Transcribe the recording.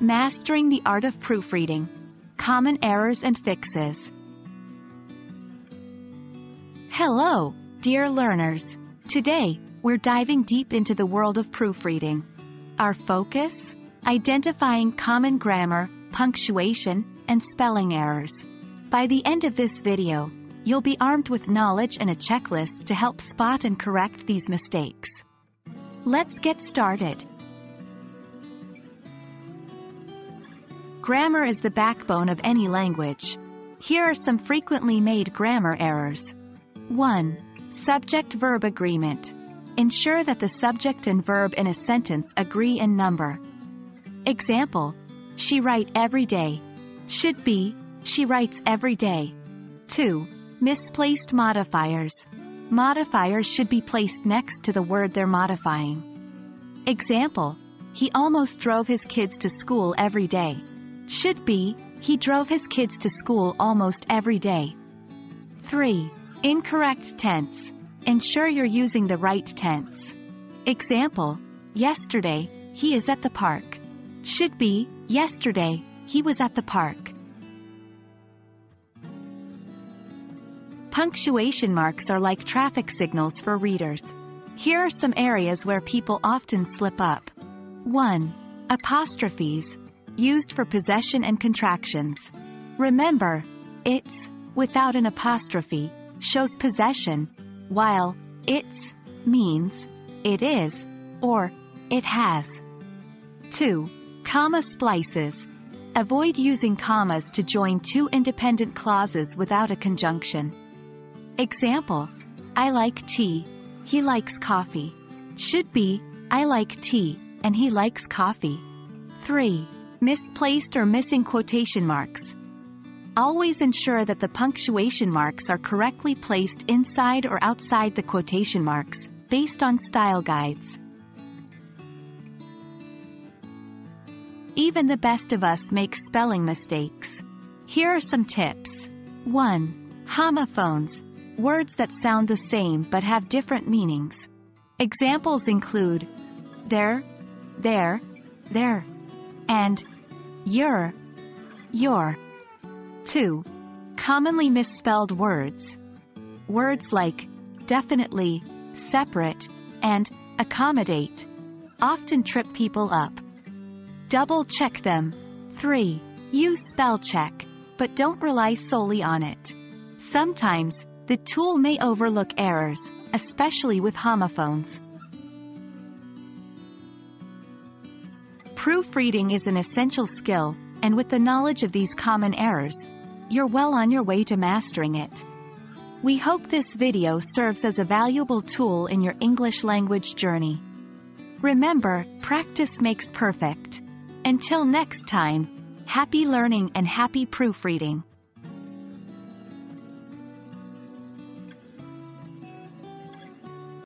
Mastering the Art of Proofreading. Common Errors and Fixes. Hello, dear learners. Today, we're diving deep into the world of proofreading. Our focus? Identifying common grammar, punctuation, and spelling errors. By the end of this video, you'll be armed with knowledge and a checklist to help spot and correct these mistakes. Let's get started. Grammar is the backbone of any language. Here are some frequently made grammar errors. 1. Subject-verb agreement. Ensure that the subject and verb in a sentence agree in number. Example. She write every day. Should be, she writes every day. 2. Misplaced modifiers. Modifiers should be placed next to the word they're modifying. Example. He almost drove his kids to school every day. Should be, he drove his kids to school almost every day. 3. Incorrect tense. Ensure you're using the right tense. Example. Yesterday, he is at the park. Should be, yesterday, he was at the park. Punctuation marks are like traffic signals for readers. Here are some areas where people often slip up. 1. Apostrophes, used for possession and contractions. Remember, its, without an apostrophe, shows possession, while it's means it is or it has. 2. Comma splices. Avoid using commas to join two independent clauses without a conjunction. Example. I like tea. He likes coffee. Should be, I like tea, and he likes coffee. 3. Misplaced or missing quotation marks. Always ensure that the punctuation marks are correctly placed inside or outside the quotation marks, based on style guides. Even the best of us make spelling mistakes. Here are some tips. 1. Homophones. Words that sound the same but have different meanings. Examples include there, there, there, and your, your. 2. Commonly misspelled words. Words like definitely, separate, and accommodate often trip people up. Double check them. 3. Use spell check, but don't rely solely on it. Sometimes, the tool may overlook errors, especially with homophones. Proofreading is an essential skill, and with the knowledge of these common errors, you're well on your way to mastering it. We hope this video serves as a valuable tool in your English language journey. Remember, practice makes perfect. Until next time, happy learning and happy proofreading.